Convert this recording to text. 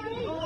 Oh,